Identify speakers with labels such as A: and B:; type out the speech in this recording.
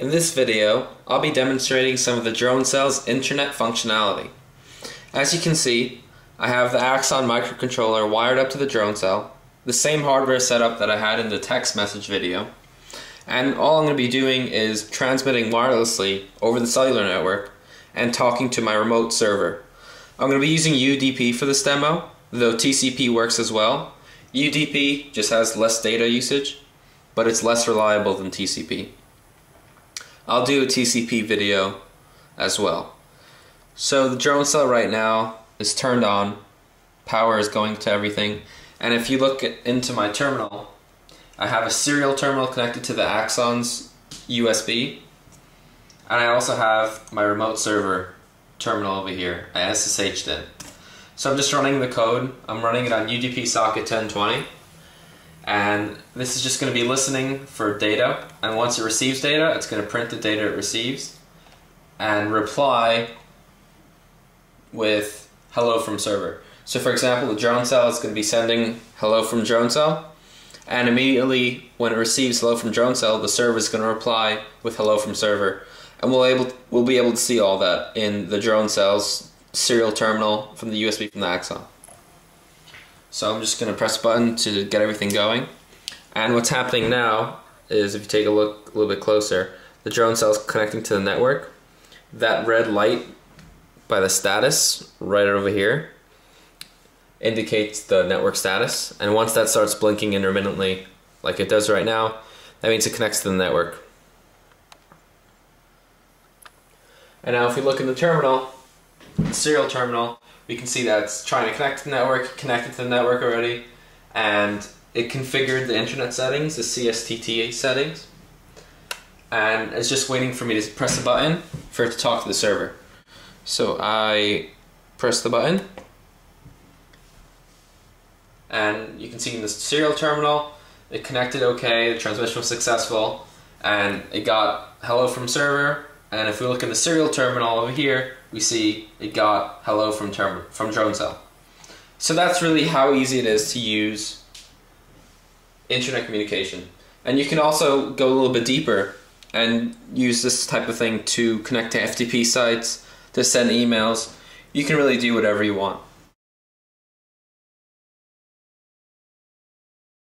A: In this video, I'll be demonstrating some of the DroneCell's internet functionality. As you can see, I have the Axon microcontroller wired up to the DroneCell, the same hardware setup that I had in the text message video, and all I'm going to be doing is transmitting wirelessly over the cellular network and talking to my remote server. I'm going to be using UDP for this demo, though TCP works as well. UDP just has less data usage, but it's less reliable than TCP. I'll do a TCP video as well. So the DroneCell right now is turned on, power is going to everything, and if you look into my terminal, I have a serial terminal connected to the Axon's USB, and I also have my remote server terminal over here. I SSH'd in. So I'm just running the code. I'm running it on UDP socket 1020 and this is just going to be listening for data and once it receives data it's going to print the data it receives and reply with hello from server. So for example the DroneCell is going to be sending hello from DroneCell. and immediately when it receives hello from DroneCell, the server is going to reply with hello from server and we'll able we'll be able to see all that in the DroneCell's serial terminal from the USB from the Axon. So I'm just going to press a button to get everything going. And what's happening now is if you take a look a little bit closer, the DroneCell is connecting to the network. That red light by the status right over here indicates the network status. And once that starts blinking intermittently, like it does right now, that means it connects to the network. And now if we look in the terminal, serial terminal, we can see that it's trying to connect to the network, connected to the network already, and it configured the internet settings, the CSTT settings, and it's just waiting for me to press a button for it to talk to the server. So I press the button, and you can see in the serial terminal, it connected okay, the transmission was successful, and it got hello from server, and if we look in the serial terminal over here, we see it got hello from term from DroneCell. So that's really how easy it is to use internet communication. And you can also go a little bit deeper and use this type of thing to connect to FTP sites, to send emails. You can really do whatever you want.